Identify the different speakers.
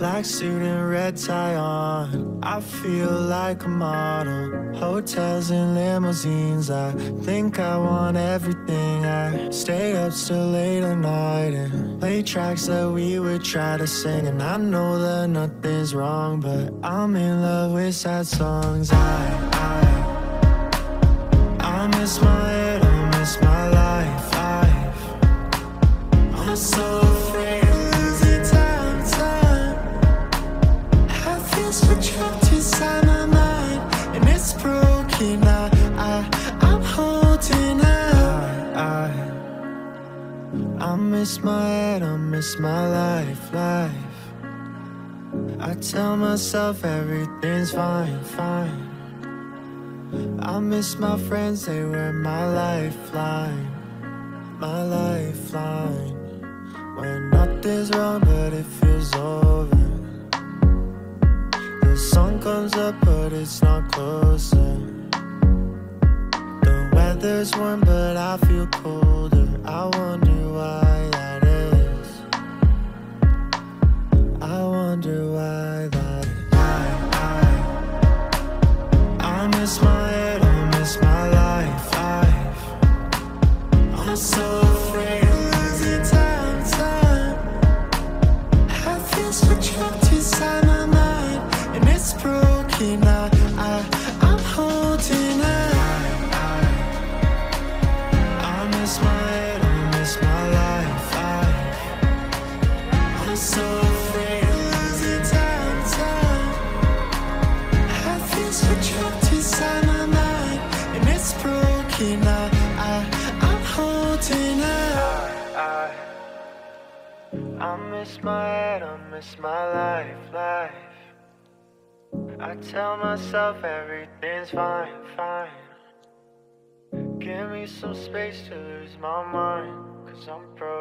Speaker 1: Black suit and red tie on. I feel like a model. Hotels and limousines. I think I want everything. I stay up still late at night and play tracks that we would try to sing. And I know that nothing's wrong, but I'm in love with sad songs. I, I, I miss my head, I miss my life. life. I'm so I, I, I'm holding out. I, I, I miss my head, I miss my life, life. I tell myself everything's fine, fine. I miss my friends, they were my lifeline, my lifeline. When nothing's wrong, but it feels over. The sun comes up, but it's not closer. The weather's warm, but I feel colder. I wonder why that is. I wonder why that is. I, I, I miss my head, I miss my life, life. I'm so afraid of losing time, time. I feel so trapped inside my mind, and it's broken. I, I, broken. I, I, I'm holding out. I, I miss my head, I miss my life, life. I tell myself everything's fine, fine. Give me some space to lose my mind, cause I'm broken